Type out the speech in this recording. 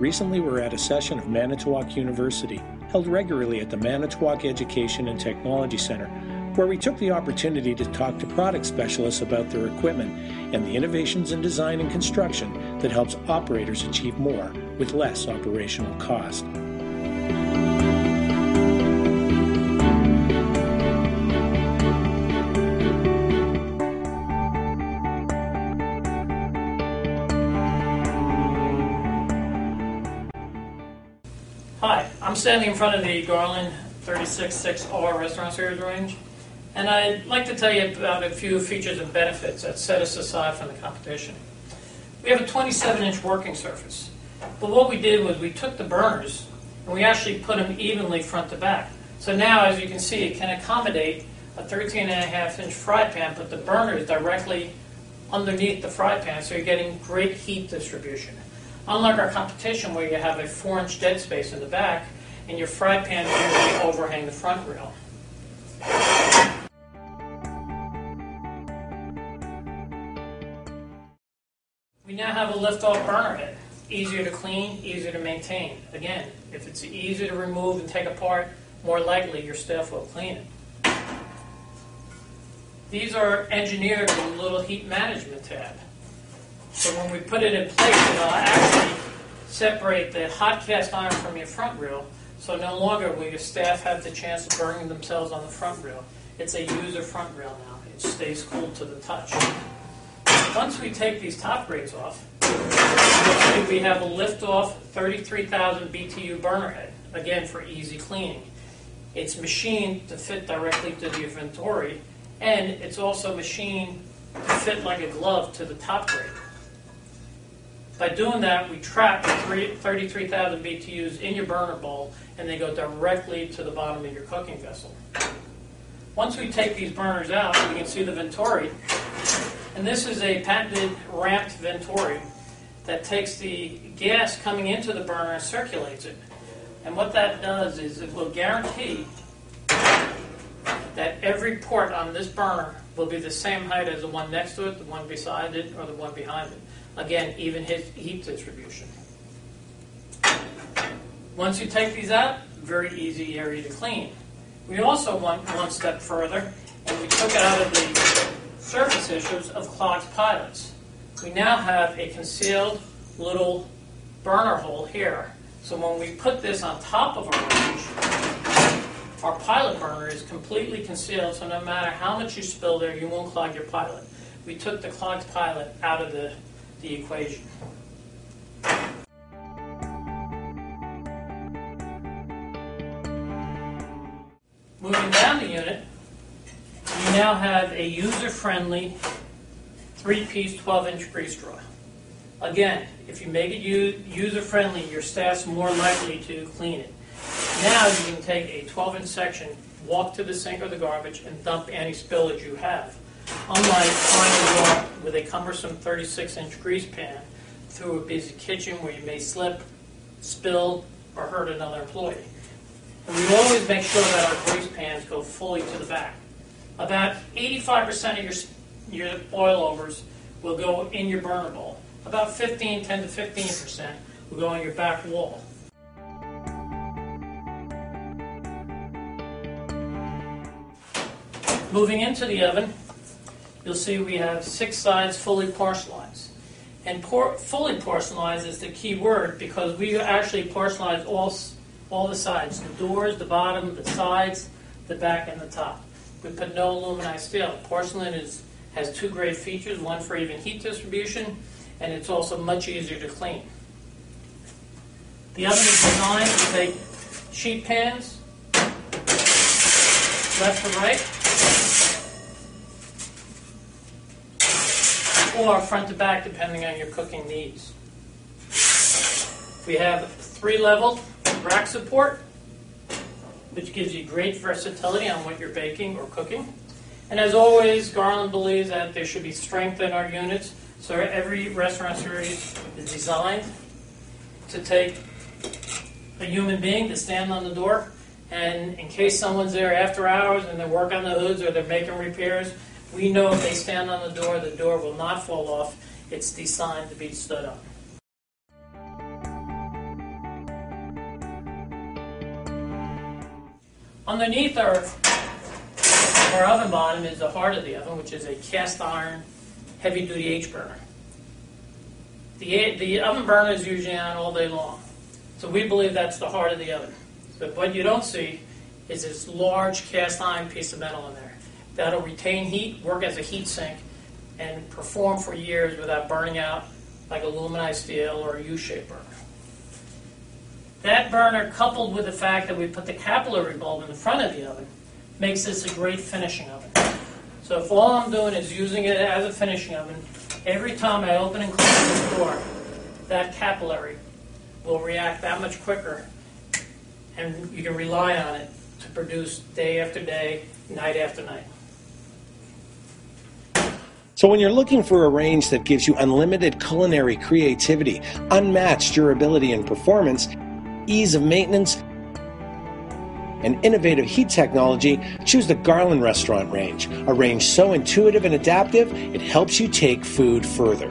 recently we were at a session of Manitowoc University, held regularly at the Manitowoc Education and Technology Center, where we took the opportunity to talk to product specialists about their equipment and the innovations in design and construction that helps operators achieve more with less operational cost. I'm standing in front of the Garland 36-6R Restaurant Series range, and I'd like to tell you about a few features and benefits that set us aside from the competition. We have a 27-inch working surface, but what we did was we took the burners and we actually put them evenly front to back. So now, as you can see, it can accommodate a 13 and a half inch fry pan, but the burner is directly underneath the fry pan, so you're getting great heat distribution. Unlike our competition where you have a 4 inch dead space in the back, and your fry pan usually overhang the front rail. We now have a lift-off burner head. Easier to clean, easier to maintain. Again, if it's easy to remove and take apart, more likely your staff will clean it. These are engineered with a little heat management tab. So when we put it in place, it'll actually separate the hot cast iron from your front rail, so no longer will your staff have the chance of burning themselves on the front rail. It's a user front rail now. It stays cool to the touch. Once we take these top grates off, we have a lift-off 33,000 BTU burner head, again for easy cleaning. It's machined to fit directly to the inventory, and it's also machined to fit like a glove to the top grate. By doing that, we trap the 33,000 BTUs in your burner bowl, and they go directly to the bottom of your cooking vessel. Once we take these burners out, we can see the Venturi. And this is a patented ramped Venturi that takes the gas coming into the burner and circulates it. And what that does is it will guarantee that every port on this burner will be the same height as the one next to it, the one beside it, or the one behind it. Again, even his heat distribution. Once you take these out, very easy area to clean. We also went one step further, and we took out of the surface issues of clogged pilots. We now have a concealed little burner hole here. So when we put this on top of our range, our pilot burner is completely concealed, so no matter how much you spill there, you won't clog your pilot. We took the clogged pilot out of the, the equation. Moving down the unit, we now have a user-friendly three-piece 12-inch grease drawer. Again, if you make it user-friendly, your staff's more likely to clean it. Now you can take a 12-inch section, walk to the sink or the garbage, and dump any spillage you have. Unlike trying to walk with a cumbersome 36-inch grease pan through a busy kitchen where you may slip, spill, or hurt another employee. And we always make sure that our grease pans go fully to the back. About 85% of your, your boil overs will go in your burner bowl. About 15, 10 to 15% will go on your back wall. Moving into the oven, you'll see we have six sides fully porcelainized. And por- fully porcelainized is the key word because we actually porcelainized all, all the sides the doors, the bottom, the sides, the back, and the top. We put no aluminized steel. Porcelain is, has two great features one for even heat distribution, and it's also much easier to clean. The oven is designed to take sheet pans, left to right, or front to back, depending on your cooking needs. We have three level rack support, which gives you great versatility on what you're baking or cooking. And as always, Garland believes that there should be strength in our units, so every restaurant series is designed to take a human being to stand on the door, and in case someone's there after hours and they work on the hoods or they're making repairs, we know if they stand on the door, the door will not fall off. It's designed to be stood on. Underneath our, our oven bottom is the heart of the oven, which is a cast iron heavy duty H burner. The, the oven burner is usually on all day long. So we believe that's the heart of the oven. But what you don't see is this large cast iron piece of metal in there. That'll retain heat, work as a heat sink, and perform for years without burning out like aluminized steel or a U-shaped burner. That burner, coupled with the fact that we put the capillary bulb in the front of the oven, makes this a great finishing oven. So if all I'm doing is using it as a finishing oven, every time I open and close the door, that capillary will react that much quicker, and you can rely on it to produce day after day, night after night. So, when you're looking for a range that gives you unlimited culinary creativity, unmatched durability and performance, ease of maintenance, and innovative heat technology, choose the Garland Restaurant range, a range so intuitive and adaptive, it helps you take food further.